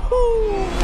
Yahoo!